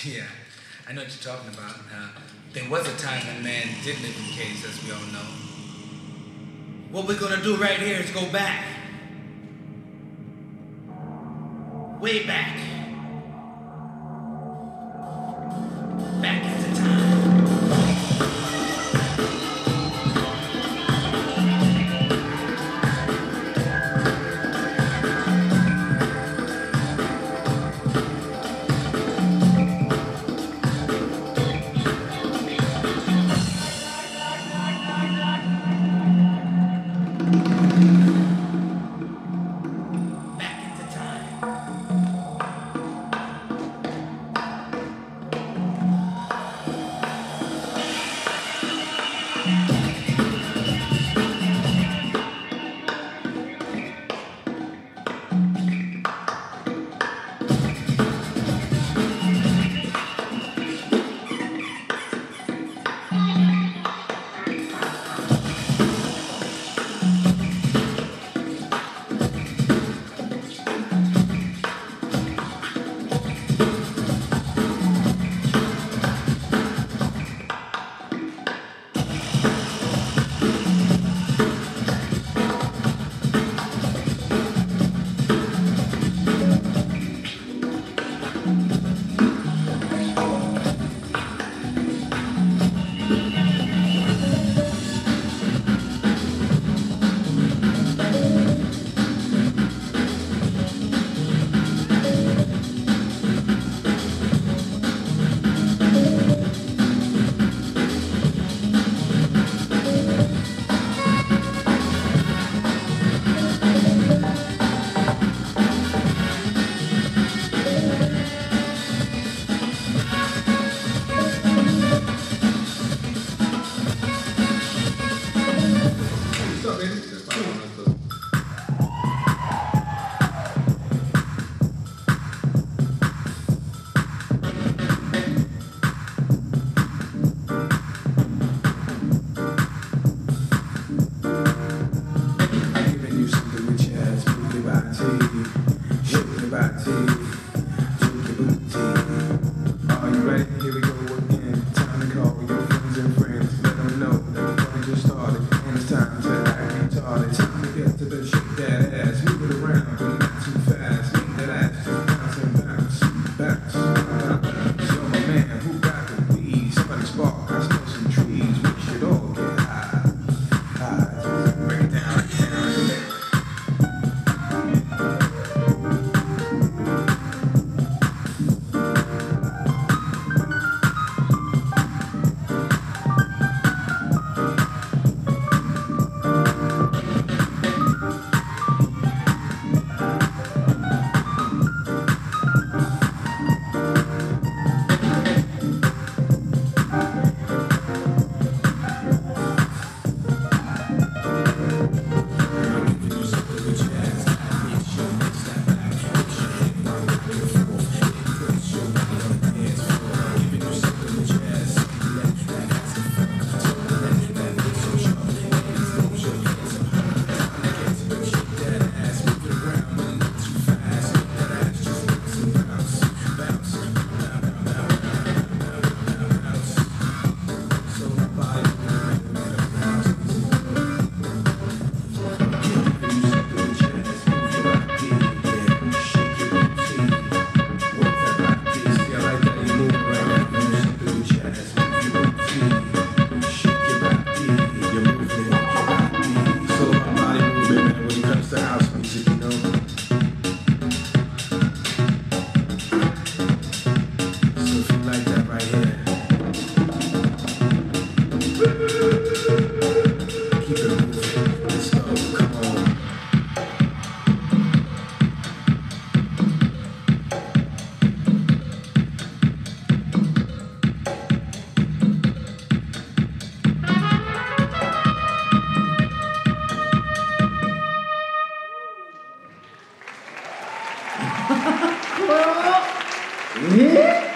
Yeah, I know what you're talking about. Uh, there was a time when man did live in caves, as we all know. What we're gonna do right here is go back. Way back. bien, está you えー？